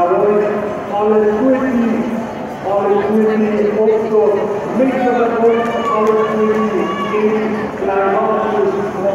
Our equity, our equity our also our equity in Clarence.